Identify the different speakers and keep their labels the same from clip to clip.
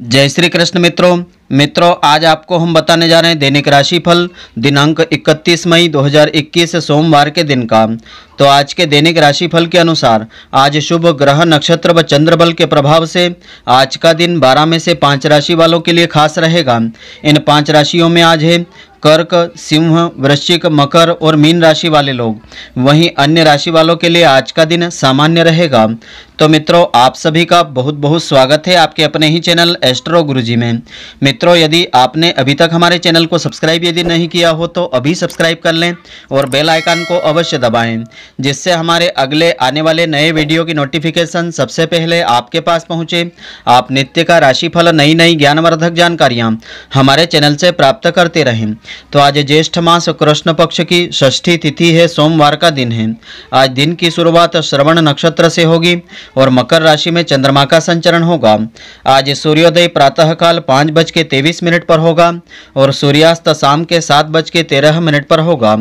Speaker 1: जय श्री कृष्ण मित्रों मित्रों, आज आपको हम बताने जा रहे हैं दैनिक राशिफल, दिनांक 31 मई 2021 सोमवार के दिन का। तो आज के दैनिक राशिफल के अनुसार, आज शुभ ग्रह नक्षत्र व चंद्र बल के प्रभाव से, आज का दिन 12 में से पाँच राशि वालों के लिए खास रहेगा। इन पाँच राशियों में आज है, कर्क, सिंह, वृश्चिक, मकर और मीन राशि वाले लोग। वहीं अन्य राशि वालों के लिए आज का दिन सामान्य रहेगा। तो मित्रों, आप सभी का बहुत बहुत स्वागत है आपके अपने ही चैनल एस्ट्रो गुरुजी में। मित्रों यदि आपने अभी तक हमारे चैनल को सब्सक्राइब यदि नहीं किया हो तो अभी सब्सक्राइब कर लें और बेल आइकन को अवश्य दबाएँ, जिससे हमारे अगले आने वाले नए वीडियो की नोटिफिकेशन सबसे पहले आपके पास पहुँचे। आप नित्य का राशिफल, नई नई ज्ञानवर्धक जानकारियाँ हमारे चैनल से प्राप्त करते रहें। तो आज ज्येष्ठ मास कृष्ण पक्ष की षष्ठी तिथि है, सोमवार का दिन है। आज दिन की शुरुआत श्रवण नक्षत्र से होगी और मकर राशि में चंद्रमा का संचरण होगा। आज सूर्योदय प्रातःकाल पाँच बज के तेईस मिनट पर होगा और सूर्यास्त शाम के सात बज के तेरह मिनट पर होगा।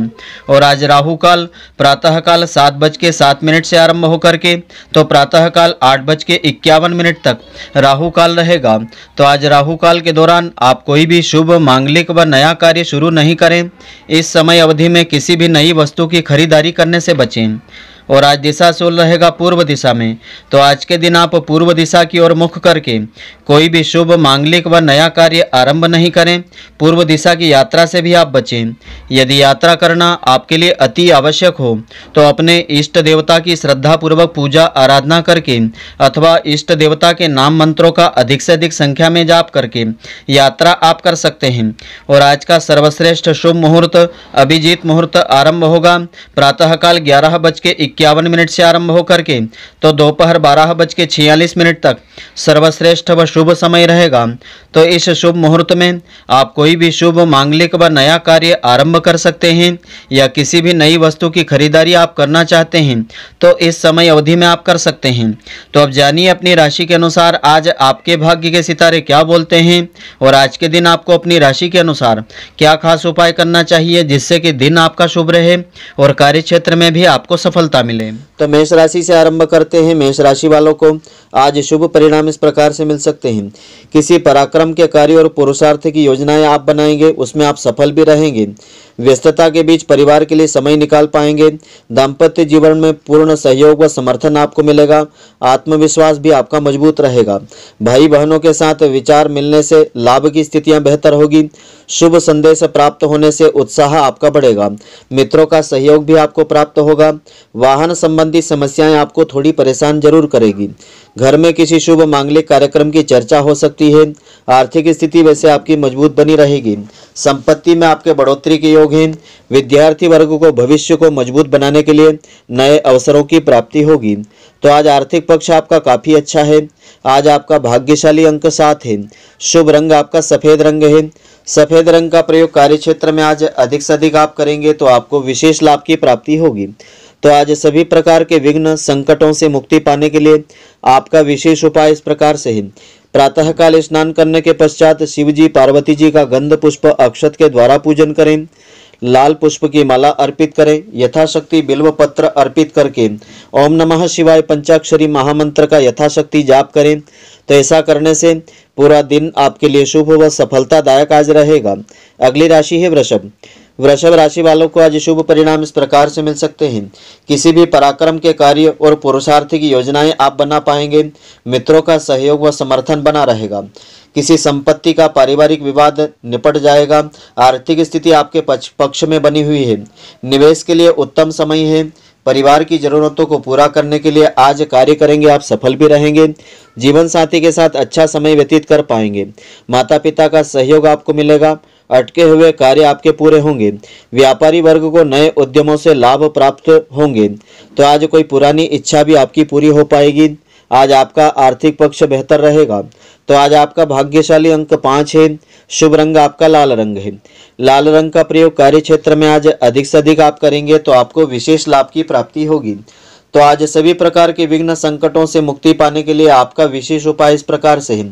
Speaker 1: और आज राहु काल प्रातःकाल सात बज के सात मिनट से आरंभ होकर के तो प्रातःकाल आठ बज के इक्यावन मिनट तक राहु काल रहेगा। तो आज राहु काल के दौरान आप कोई भी शुभ, मांगलिक व नया कार्य शुरू नहीं करें। इस समय अवधि में किसी भी नई वस्तु की खरीदारी करने से बचें। और आज दिशा शूल रहेगा पूर्व दिशा में। तो आज के दिन आप पूर्व दिशा की ओर मुख करके कोई भी शुभ, मांगलिक व नया कार्य आरंभ नहीं करें। पूर्व दिशा की यात्रा से भी आप बचें। यदि यात्रा करना आपके लिए अति आवश्यक हो तो अपने इष्ट देवता की श्रद्धा पूर्वक पूजा, आराधना करके अथवा इष्ट देवता के नाम मंत्रों का अधिक से अधिक संख्या में जाप करके यात्रा आप कर सकते हैं। और आज का सर्वश्रेष्ठ शुभ मुहूर्त, अभिजीत मुहूर्त आरंभ होगा। प्रातःकाल ग्यारह बज के इक्यावन मिनट से आरंभ होकर के तो दोपहर बारह बज के छियालीस मिनट तक सर्वश्रेष्ठ व शुभ समय रहेगा। तो इस शुभ मुहूर्त में आप कोई भी शुभ, मांगलिक व नया कार्य आरंभ कर सकते हैं, या किसी भी नई वस्तु की खरीदारी आप करना चाहते हैं तो इस समय अवधि में आप कर सकते हैं। तो अब जानिए अपनी राशि के अनुसार आज आपके भाग्य के सितारे क्या बोलते हैं, और आज के दिन आपको अपनी राशि के अनुसार क्या खास उपाय करना चाहिए जिससे कि दिन आपका शुभ रहे, और कार्य क्षेत्र में भी आपको सफलता मिले। तो मेष राशि से आरंभ करते हैं मेष राशि वालों को। आज शुभ परिणाम इस प्रकार से मिल सकते हैं। किसी पराक्रम के कार्य और पुरुषार्थ की योजनाएँ आप बनाएँगे, उसमें आप सफल भी रहेंगे। व्यस्तता के बीच परिवार के लिए समय निकाल पाएँगे। दाम्पत्य जीवन में पूर्ण सहयोग व समर्थन आपको मिलेगा। आत्मविश्वास भी आपका मज़बूत रहेगा। भाई बहनों के साथ विचार मिलने से लाभ की स्थितियाँ बेहतर होगी। शुभ संदेश प्राप्त होने से उत्साह आपका बढ़ेगा। मित्रों का सहयोग भी आपको प्राप्त होगा। वाहन संबंधी समस्याएँ आपको थोड़ी परेशान ज़रूर करेगी। घर में किसी शुभ मांगलिक कार्यक्रम की चर्चा हो सकती है। आर्थिक स्थिति वैसे आपकी मज़बूत बनी रहेगी। संपत्ति में आपके बढ़ोतरी के योग हैं। विद्यार्थी वर्ग को भविष्य को मज़बूत बनाने के लिए नए अवसरों की प्राप्ति होगी। तो आज आर्थिक पक्ष आपका काफ़ी अच्छा है। आज आपका भाग्यशाली अंक सात है। शुभ रंग आपका सफ़ेद रंग है। सफ़ेद रंग का प्रयोग कार्य क्षेत्र में आज अधिक से अधिक आप करेंगे तो आपको विशेष लाभ की प्राप्ति होगी। तो आज सभी प्रकार के विघ्न संकटों से मुक्ति पाने के लिए आपका विशेष उपाय इस प्रकार से है। प्रातःकाल स्नान करने के पश्चात शिव जी पार्वती जी का गंध पुष्प अक्षत के द्वारा पूजन करें। लाल पुष्प की माला अर्पित करें। यथाशक्ति बिल्व पत्र अर्पित करके ओम नमः शिवाय पंचाक्षरी महामंत्र का यथाशक्ति जाप करें। तो ऐसा करने से पूरा दिन आपके लिए शुभ व सफलतादायक आज रहेगा। अगली राशि है वृषभ। वृषभ राशि वालों को आज शुभ परिणाम इस प्रकार से मिल सकते हैं। किसी भी पराक्रम के कार्य और पुरुषार्थ की योजनाएँ आप बना पाएँगे, मित्रों का सहयोग व समर्थन बना रहेगा। किसी संपत्ति का पारिवारिक विवाद निपट जाएगा, आर्थिक स्थिति आपके पक्ष में बनी हुई है। निवेश के लिए उत्तम समय है। परिवार की जरूरतों को पूरा करने के लिए आज कार्य करेंगे, आप सफल भी रहेंगे जीवन साथी के साथ अच्छा समय व्यतीत कर पाएँगे। माता पिता का सहयोग आपको मिलेगा अटके हुए कार्य आपके पूरे होंगे। व्यापारी वर्ग को नए उद्यमों से लाभ प्राप्त होंगे। तो आज कोई पुरानी इच्छा भी आपकी पूरी हो पाएगी। आज आपका आर्थिक पक्ष बेहतर रहेगा। तो आज आपका भाग्यशाली अंक पाँच है। शुभ रंग आपका लाल रंग है। लाल रंग का प्रयोग कार्य क्षेत्र में आज अधिक से अधिक आप करेंगे तो आपको विशेष लाभ की प्राप्ति होगी। तो आज सभी प्रकार के विघ्न संकटों से मुक्ति पाने के लिए आपका विशेष उपाय इस प्रकार से है।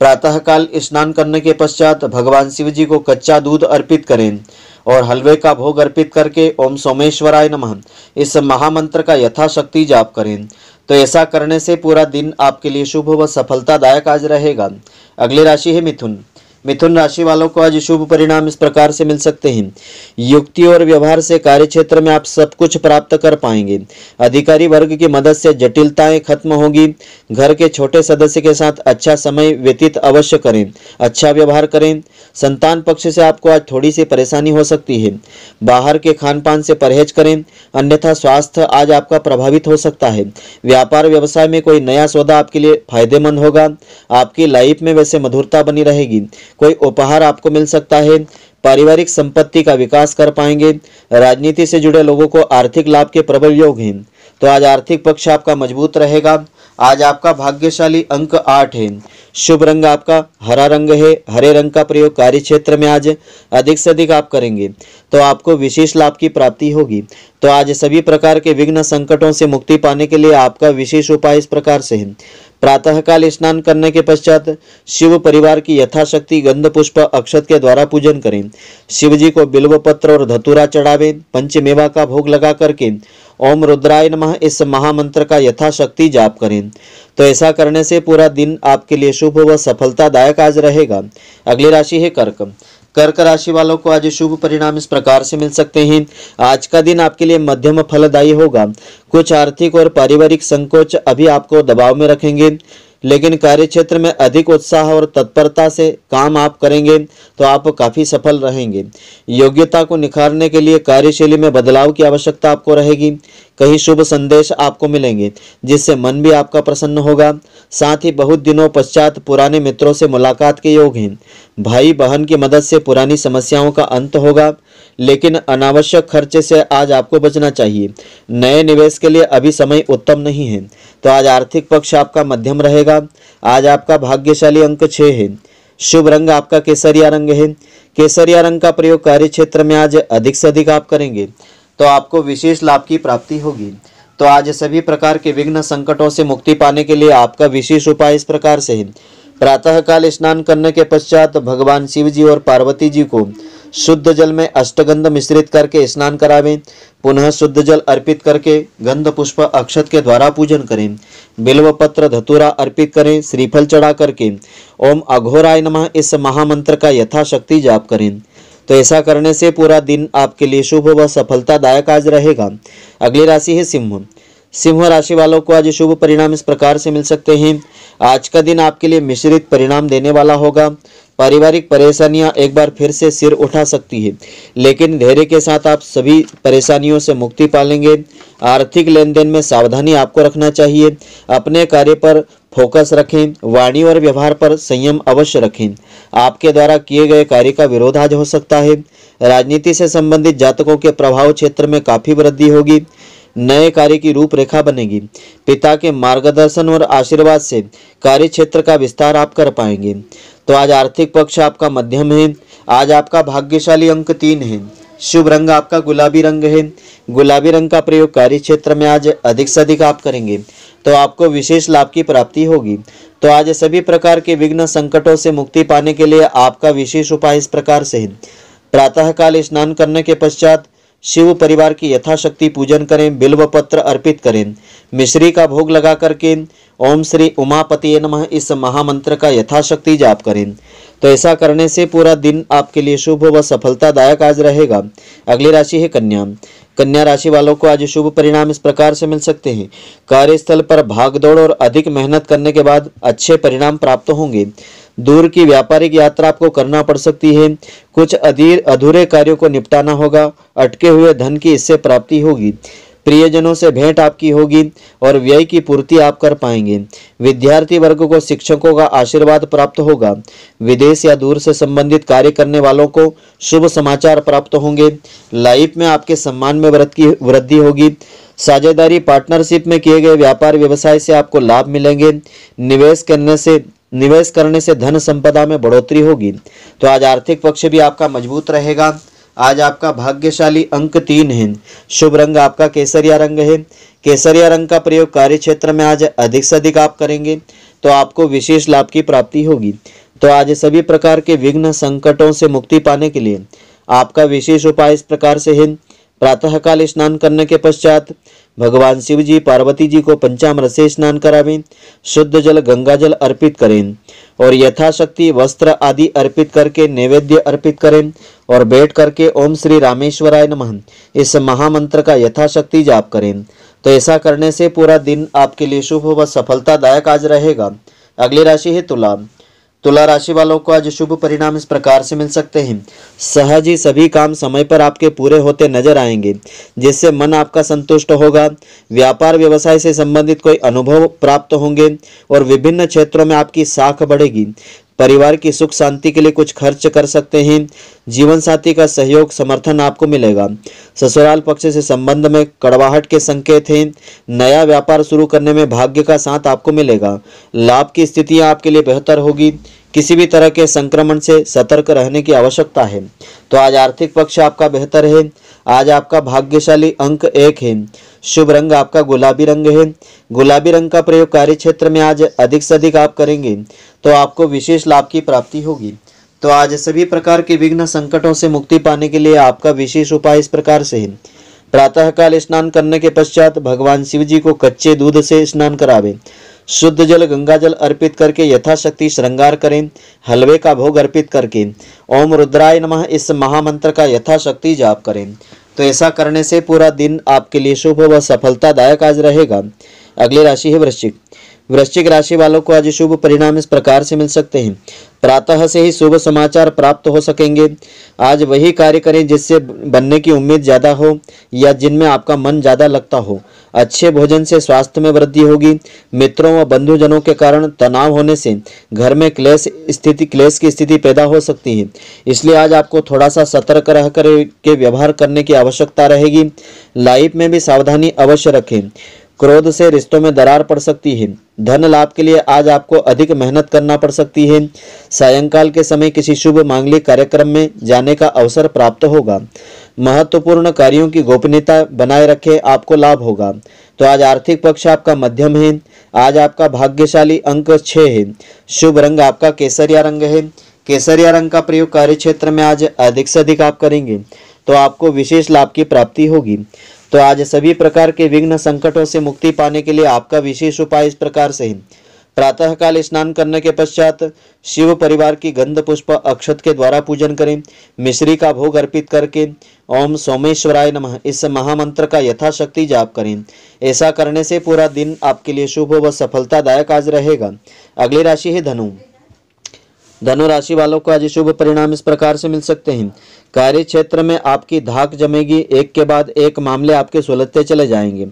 Speaker 1: प्रातःकाल स्नान करने के पश्चात भगवान शिव जी को कच्चा दूध अर्पित करें और हलवे का भोग अर्पित करके ओम सोमेश्वराय नमः। इस महामंत्र का यथाशक्ति जाप करें। तो ऐसा करने से पूरा दिन आपके लिए शुभ व सफलतादायक आज रहेगा। अगली राशि है मिथुन। मिथुन राशि वालों को आज शुभ परिणाम इस प्रकार से मिल सकते हैं। युक्ति और व्यवहार से कार्य क्षेत्र में आप सब कुछ प्राप्त कर पाएँगे। अधिकारी वर्ग की मदद से जटिलताएँ खत्म होगी। घर के छोटे सदस्य के साथ अच्छा समय व्यतीत अवश्य करें। अच्छा व्यवहार करें। संतान पक्ष से आपको आज थोड़ी सी परेशानी हो सकती है। बाहर के खान पान से परहेज करें। अन्यथा स्वास्थ्य आज आपका प्रभावित हो सकता है। व्यापार व्यवसाय में कोई नया सौदा आपके लिए फ़ायदेमंद होगा। आपकी लाइफ में वैसे मधुरता बनी रहेगी। कोई उपहार आपको मिल सकता है, पारिवारिक संपत्ति का विकास कर पाएँगे, राजनीति से जुड़े लोगों को आर्थिक लाभ के प्रबल योग हैं। तो आज आर्थिक पक्ष आपका मज़बूत रहेगा, आज आपका भाग्यशाली अंक आठ है। शुभ रंग आपका हरा रंग है, हरे रंग का प्रयोग कार्य क्षेत्र में आज अधिक से अधिक आप करेंगे तो आपको विशेष लाभ की प्राप्ति होगी। तो आज सभी प्रकार के विघ्न संकटों से मुक्ति पाने के लिए आपका विशेष उपाय इस प्रकार से है। प्रातःकाल स्नान करने के पश्चात शिव परिवार की यथाशक्ति गंध पुष्प अक्षत के द्वारा पूजन करें। शिव जी को बिल्व पत्र और धतुरा चढ़ावे, पंचमेवा का भोग लगा करके ओम रुद्राय नमः इस महामंत्र का यथाशक्ति जाप करें। तो ऐसा करने से पूरा दिन आपके लिए शुभ व सफलतादायक आज रहेगा। अगली राशि है कर्क। कर्क राशि वालों को आज शुभ परिणाम इस प्रकार से मिल सकते हैं। आज का दिन आपके लिए मध्यम फलदायी होगा। कुछ आर्थिक और पारिवारिक संकोच अभी आपको दबाव में रखेंगे, लेकिन कार्य क्षेत्र में अधिक उत्साह और तत्परता से काम आप करेंगे तो आप काफ़ी सफल रहेंगे। योग्यता को निखारने के लिए कार्यशैली में बदलाव की आवश्यकता आपको रहेगी। कई शुभ संदेश आपको मिलेंगे, जिससे मन भी आपका प्रसन्न होगा। साथ ही बहुत दिनों पश्चात पुराने मित्रों से मुलाकात के योग हैं। भाई बहन की मदद से पुरानी समस्याओं का अंत होगा, लेकिन अनावश्यक खर्चे से आज आपको बचना चाहिए। नए निवेश के लिए अभी समय उत्तम नहीं है तो आज आर्थिक पक्ष आपका मध्यम रहेगा। आज आपका भाग्यशाली अंक छः है। शुभ रंग आपका केसरिया रंग है। केसरिया रंग का प्रयोग कार्य क्षेत्र में आज अधिक से अधिक आप करेंगे। तो आपको विशेष लाभ की प्राप्ति होगी। तो आज सभी प्रकार के विघ्न संकटों से मुक्ति पाने के लिए आपका विशेष उपाय इस प्रकार से है। प्रातःकाल स्नान करने के पश्चात भगवान शिव जी और पार्वती जी को शुद्ध जल में अष्टगंध मिश्रित करके स्नान करावें। पुनः शुद्ध जल अर्पित करके गंध पुष्प अक्षत के द्वारा पूजन करें। बिल्व पत्र धतुरा अर्पित करें, श्रीफल चढ़ा करके। ओम अघोराय नमः इस महामंत्र का यथाशक्ति जाप करें। तो ऐसा करने से पूरा दिन आपके लिए शुभ व सफलतादायक आज रहेगा। अगली राशि है सिंह। सिंह राशि वालों को आज शुभ परिणाम इस प्रकार से मिल सकते हैं। आज का दिन आपके लिए मिश्रित परिणाम देने वाला होगा। पारिवारिक परेशानियाँ एक बार फिर से सिर उठा सकती है। लेकिन धैर्य के साथ आप सभी परेशानियों से मुक्ति पालेंगे। आर्थिक लेन देन में सावधानी आपको रखना चाहिए। अपने कार्य पर फोकस रखें, वाणी और व्यवहार पर संयम अवश्य रखें। आपके द्वारा किए गए कार्य का विरोध आज हो सकता है। राजनीति से संबंधित जातकों के प्रभाव क्षेत्र में काफ़ी वृद्धि होगी। नए कार्य की रूपरेखा बनेगी। पिता के मार्गदर्शन और आशीर्वाद से कार्य क्षेत्र का विस्तार आप कर पाएँगे। तो आज आर्थिक पक्ष आपका मध्यम है। आज आपका भाग्यशाली अंक तीन है। शुभ रंग आपका, गुलाबी रंग है। गुलाबी रंग का प्रयोग कार्य क्षेत्र में आज अधिक से अधिक आप करेंगे। तो आपको विशेष लाभ की प्राप्ति होगी। तो आज सभी प्रकार के विघ्न संकटों से मुक्ति पाने के लिए आपका विशेष उपाय इस प्रकार से है। प्रातःकाल स्नान करने के पश्चात शिव परिवार की यथाशक्ति पूजन करें बिल्व पत्र अर्पित करें। मिश्री का भोग लगा करके ओम श्री उमापति नमः इस महामंत्र का यथाशक्ति जाप करें। तो ऐसा करने से पूरा दिन आपके लिए शुभ व सफलतादायक आज रहेगा। अगली राशि है कन्या। कन्या राशि वालों को आज शुभ परिणाम इस प्रकार से मिल सकते हैं। कार्यस्थल पर भागदौड़ और अधिक मेहनत करने के बाद अच्छे परिणाम प्राप्त होंगे। दूर की व्यापारिक यात्रा आपको करना पड़ सकती है। कुछ अधीर अधूरे कार्यों को निपटाना होगा। अटके हुए धन की इससे प्राप्ति होगी। प्रियजनों से भेंट आपकी होगी और व्यय की पूर्ति आप कर पाएँगे। विद्यार्थी वर्ग को शिक्षकों का आशीर्वाद प्राप्त होगा। विदेश या दूर से संबंधित कार्य करने वालों को शुभ समाचार प्राप्त होंगे। लाइफ में आपके सम्मान में वृद्धि होगी। साझेदारी पार्टनरशिप में किए गए व्यापार व्यवसाय से आपको लाभ मिलेंगे। निवेश करने से निवेश करने से धन संपदा में बढ़ोतरी होगी। तो आज आर्थिक पक्ष भी आपका मज़बूत रहेगा। आज आपका भाग्यशाली अंक तीन है। शुभ रंग आपका केसरिया रंग है। केसरिया रंग का प्रयोग कार्य क्षेत्र में आज अधिक से अधिक आप करेंगे। तो आपको विशेष लाभ की प्राप्ति होगी। तो आज सभी प्रकार के विघ्न संकटों से मुक्ति पाने के लिए आपका विशेष उपाय इस प्रकार से है। प्रातःकाल स्नान करने के पश्चात भगवान शिव जी पार्वती जी को पंचामृत से स्नान करावें, शुद्ध जल, गंगा जल अर्पित करें और यथाशक्ति वस्त्र आदि अर्पित करके नैवेद्य अर्पित करें और बैठ करके ओम श्री रामेश्वराय नमः। इस महामंत्र का यथाशक्ति जाप करें। तो ऐसा करने से पूरा दिन आपके लिए शुभ व सफलतादायक आज रहेगा। अगली राशि है तुला। तुला राशि वालों को आज शुभ परिणाम इस प्रकार से मिल सकते हैं। सहज ही सभी काम समय पर आपके पूरे होते नज़र आएँगे, जिससे मन आपका संतुष्ट होगा। व्यापार व्यवसाय से संबंधित कोई अनुभव प्राप्त होंगे और विभिन्न क्षेत्रों में आपकी साख बढ़ेगी। परिवार की सुख शांति के लिए कुछ खर्च कर सकते हैं। जीवन साथी का सहयोग समर्थन आपको मिलेगा। ससुराल पक्ष से संबंध में कड़वाहट के संकेत हैं। नया व्यापार शुरू करने में भाग्य का साथ आपको मिलेगा। लाभ की स्थितियाँ आपके लिए बेहतर होगी। किसी भी तरह के संक्रमण से सतर्क रहने की आवश्यकता है। तो आज आर्थिक पक्ष आपका बेहतर है। आज आपका भाग्यशाली अंक एक है। शुभ रंग आपका गुलाबी रंग है। गुलाबी रंग का प्रयोग कार्य क्षेत्र में आज अधिक से अधिक आप करेंगे तो आपको विशेष लाभ की प्राप्ति होगी। तो आज सभी प्रकार के विघ्न संकटों से मुक्ति पाने के लिए आपका विशेष उपाय इस प्रकार से है। प्रातःकाल स्नान करने के पश्चात भगवान शिव जी को कच्चे दूध से स्नान करावे। शुद्ध जल, गंगा जल अर्पित करके यथाशक्ति श्रृंगार करें, हलवे का भोग अर्पित करके। ओम रुद्राय नमः, इस महामंत्र का यथाशक्ति जाप करें। तो ऐसा करने से पूरा दिन आपके लिए शुभ व सफलतादायक आज रहेगा। अगली राशि है वृश्चिक। वृश्चिक राशि वालों को आज शुभ परिणाम इस प्रकार से मिल सकते हैं। प्रातः से ही शुभ समाचार प्राप्त हो सकेंगे। आज वही कार्य करें जिससे बनने की उम्मीद ज़्यादा हो या जिनमें आपका मन ज़्यादा लगता हो। अच्छे भोजन से स्वास्थ्य में वृद्धि होगी। मित्रों व बंधुजनों के कारण तनाव होने से घर में क्लेश, स्थिति, क्लेश की स्थिति पैदा हो सकती है। इसलिए आज आपको थोड़ा सा सतर्क रह कर के व्यवहार करने की आवश्यकता रहेगी। लाइफ में भी सावधानी अवश्य रखें। क्रोध से रिश्तों में दरार पड़ सकती है। धन लाभ के लिए आज आपको अधिक मेहनत करना पड़ सकती है। सायंकाल के समय किसी शुभ मांगलिक कार्यक्रम में जाने का अवसर प्राप्त होगा। महत्वपूर्ण कार्यों की गोपनीयता बनाए रखे आपको लाभ होगा। तो आज आर्थिक पक्ष आपका मध्यम है। आज आपका भाग्यशाली अंक छह है। शुभ रंग आपका केसरिया रंग है। केसरिया रंग का प्रयोग कार्य क्षेत्र में आज अधिक से अधिक आप करेंगे। तो आपको विशेष लाभ की प्राप्ति होगी। तो आज सभी प्रकार के विघ्न संकटों से मुक्ति पाने के लिए आपका विशेष उपाय इस प्रकार से है। प्रातःकाल स्नान करने के पश्चात शिव परिवार की गंध पुष्प अक्षत के द्वारा पूजन करें। मिश्री का भोग अर्पित करके ओम सोमेश्वराय नमः। इस महामंत्र का यथाशक्ति जाप करें। ऐसा करने से पूरा दिन आपके लिए शुभ व सफलतादायक आज रहेगा। अगली राशि है धनु। धनु राशि वालों को आज शुभ परिणाम इस प्रकार से मिल सकते हैं। कार्य क्षेत्र में आपकी धाक जमेगी, एक के बाद एक मामले आपके सुलझते चले जाएँगे।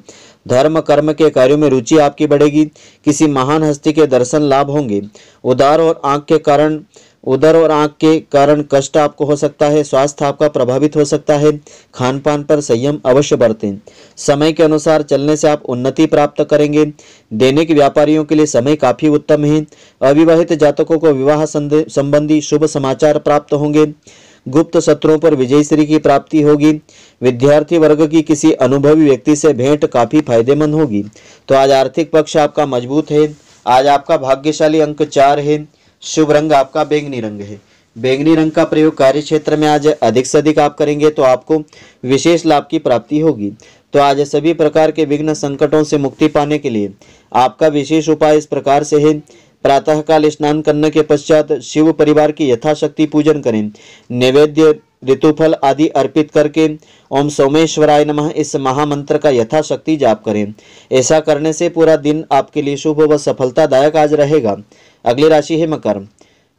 Speaker 1: धर्म कर्म के कार्यों में रुचि आपकी बढ़ेगी, किसी महान हस्ती के दर्शन लाभ होंगे। उदार और आँख के कारण उदर और आँख के कारण कष्ट आपको हो सकता है, स्वास्थ्य आपका प्रभावित हो सकता है खान पान पर संयम अवश्य बरतें। समय के अनुसार चलने से आप उन्नति प्राप्त करेंगे। दैनिक व्यापारियों के लिए समय काफ़ी उत्तम है। अविवाहित जातकों को विवाह संबंधी शुभ समाचार प्राप्त होंगे। गुप्त सत्रों पर विजय श्री की प्राप्ति होगी। विद्यार्थी वर्ग की किसी अनुभवी व्यक्ति से भेंट काफ़ी फ़ायदेमंद होगी। तो आज आर्थिक पक्ष आपका मज़बूत है। आज आपका भाग्यशाली अंक चार है। शुभ रंग आपका बैंगनी रंग है। बैंगनी रंग का प्रयोग कार्य क्षेत्र में आज अधिक से अधिक आप करेंगे तो आपको विशेष लाभ की प्राप्ति होगी। तो आज सभी प्रकार के विघ्न संकटों से मुक्ति पाने के लिए आपका विशेष उपाय इस प्रकार से है। प्रातःकाल स्नान करने के पश्चात शिव परिवार की यथाशक्ति पूजन करें। नैवेद्य ऋतुफल आदि अर्पित करके ओम सोमेश्वराय नमः इस महामंत्र का यथाशक्ति जाप करें। ऐसा करने से पूरा दिन आपके लिए शुभ व सफलतादायक आज रहेगा। अगली राशि है मकर।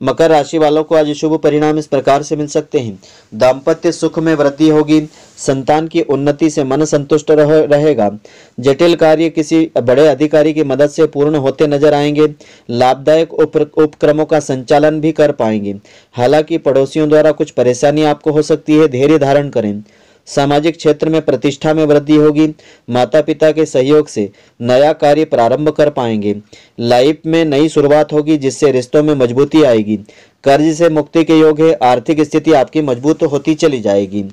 Speaker 1: मकर राशि वालों को आज शुभ परिणाम इस प्रकार से मिल सकते हैं। दाम्पत्य सुख में वृद्धि होगी संतान की उन्नति से मन संतुष्ट रह, रहेगा। जटिल कार्य किसी बड़े अधिकारी की मदद से पूर्ण होते नज़र आएँगे लाभदायक उपक्रमों का संचालन भी कर पाएँगे। हालाँकि पड़ोसियों द्वारा कुछ परेशानी आपको हो सकती है धैर्य धारण करें। सामाजिक क्षेत्र में प्रतिष्ठा में वृद्धि होगी। माता पिता के सहयोग से नया कार्य प्रारंभ कर पाएँगे। लाइफ में नई शुरुआत होगी, जिससे रिश्तों में मजबूती आएगी। कर्ज से मुक्ति के योग है, आर्थिक स्थिति आपकी मज़बूत होती चली जाएगी।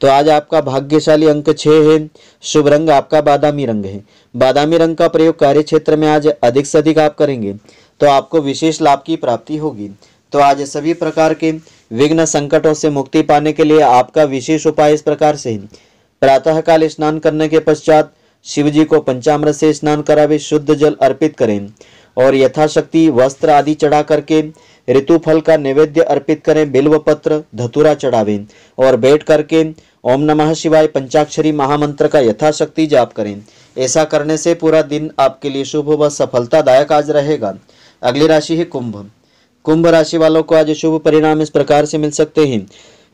Speaker 1: तो आज आपका भाग्यशाली अंक छह है। शुभ रंग आपका बादामी रंग है। बादामी रंग का प्रयोग कार्य क्षेत्र में आज अधिक से अधिक आप करेंगे। तो आपको विशेष लाभ की प्राप्ति होगी। तो आज सभी प्रकार के विघ्न संकटों से मुक्ति पाने के लिए आपका विशेष उपाय इस प्रकार से प्रातःकाल स्नान करने के पश्चात शिव जी को पंचामृत से स्नान करावे शुद्ध जल अर्पित करें और यथाशक्ति वस्त्र आदि चढ़ा करके ऋतु फल का नैवेद्य अर्पित करें बिल्व पत्र धतुरा चढ़ावें और बैठ करके ओम नमः शिवाय पंचाक्षरी महामंत्र का यथाशक्ति जाप करें। ऐसा करने से पूरा दिन आपके लिए शुभ व सफलतादायक आज रहेगा। अगली राशि है कुंभ। कुंभ राशि वालों को आज शुभ परिणाम इस प्रकार से मिल सकते हैं।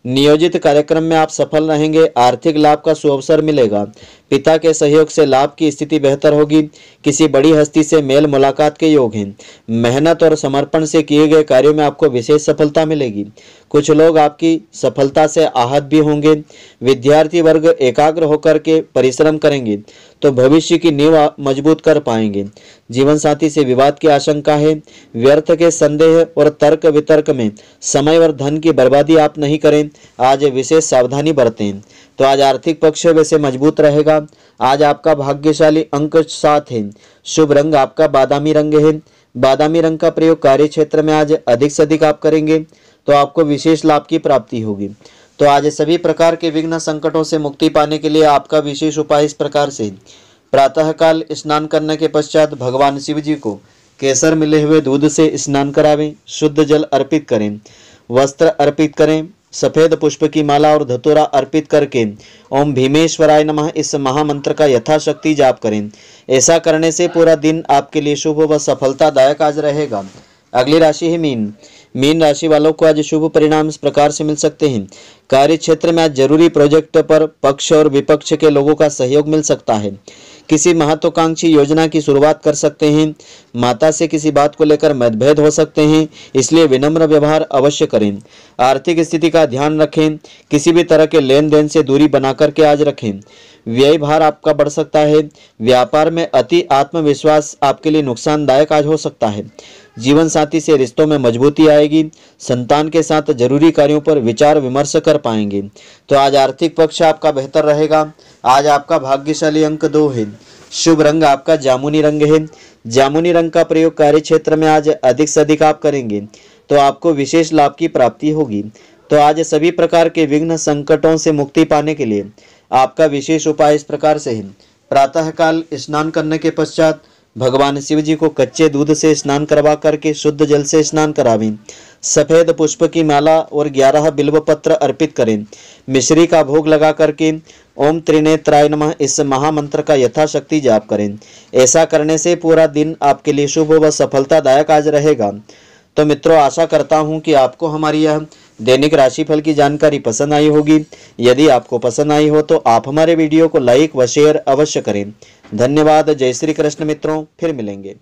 Speaker 1: नियोजित कार्यक्रम में आप सफल रहेंगे, आर्थिक लाभ का सुअवसर मिलेगा। पिता के सहयोग से लाभ की स्थिति बेहतर होगी। किसी बड़ी हस्ती से मेल मुलाकात के योग हैं। मेहनत और समर्पण से किए गए कार्यों में आपको विशेष सफलता मिलेगी। कुछ लोग आपकी सफलता से आहत भी होंगे। विद्यार्थी वर्ग एकाग्र होकर के परिश्रम करेंगे तो भविष्य की नींव मज़बूत कर पाएँगे। जीवन साथी से विवाद की आशंका है। व्यर्थ के संदेह और तर्क वितर्क में समय और धन की बर्बादी आप नहीं करें। आज विशेष सावधानी बरतें। तो आज आर्थिक पक्ष वैसे मज़बूत रहेगा। आज आपका भाग्यशाली अंक सात है। शुभ रंग आपका बादामी रंग है। बादामी रंग का प्रयोग कार्य क्षेत्र में आज अधिक से अधिक आप करेंगे तो आपको विशेष लाभ की प्राप्ति होगी। तो आज सभी प्रकार के विघ्न संकटों से मुक्ति पाने के लिए आपका विशेष उपाय इस प्रकार से। प्रातःकाल स्नान करने के पश्चात भगवान शिव जी को केसर मिले हुए दूध से स्नान करावें, शुद्ध जल अर्पित करें, वस्त्र अर्पित करें सफ़ेद पुष्प की माला और धतुरा अर्पित करके ओम भीमेश्वराय नमः इस महामंत्र का यथाशक्ति जाप करें। ऐसा करने से पूरा दिन आपके लिए शुभ व सफलतादायक आज रहेगा। अगली राशि है मीन। मीन राशि वालों को आज शुभ परिणाम इस प्रकार से मिल सकते हैं। कार्य क्षेत्र में आज ज़रूरी प्रोजेक्ट पर पक्ष और विपक्ष के लोगों का सहयोग मिल सकता है। किसी महत्वाकांक्षी योजना की शुरुआत कर सकते हैं। माता से किसी बात को लेकर मतभेद हो सकते हैं, इसलिए विनम्र व्यवहार अवश्य करें। आर्थिक स्थिति का ध्यान रखें, किसी भी तरह के लेन देन से दूरी बना करके आज रखें। व्यय भार आपका बढ़ सकता है। व्यापार में अति आत्मविश्वास आपके लिए नुकसानदायक आज हो सकता है। जीवन साथी से रिश्तों में मजबूती आएगी। संतान के साथ ज़रूरी कार्यों पर विचार विमर्श कर पाएँगे। तो आज आर्थिक पक्ष आपका बेहतर रहेगा। आज आपका भाग्यशाली अंक दो है। शुभ रंग आपका जामुनी रंग है। जामुनी रंग का प्रयोग कार्य क्षेत्र में आज अधिक से अधिक आप करेंगे। तो आपको विशेष लाभ की प्राप्ति होगी। तो आज सभी प्रकार के विघ्न संकटों से मुक्ति पाने के लिए आपका विशेष उपाय इस प्रकार से है। प्रातःकाल स्नान करने के पश्चात भगवान शिव जी को कच्चे दूध से स्नान करवा करके शुद्ध जल से स्नान करावें। सफ़ेद पुष्प की माला और ग्यारह बिल्व पत्र अर्पित करें। मिश्री का भोग लगा करके ओम त्रिनेत्राय नमः इस महामंत्र का यथाशक्ति जाप करें। ऐसा करने से पूरा दिन आपके लिए शुभ व सफलतादायक आज रहेगा। तो मित्रों, आशा करता हूँ कि आपको हमारी यह दैनिक राशिफल की जानकारी पसंद आई होगी। यदि आपको पसंद आई हो तो आप हमारे वीडियो को लाइक व शेयर अवश्य करें। धन्यवाद। जय श्री कृष्ण मित्रों, फिर मिलेंगे।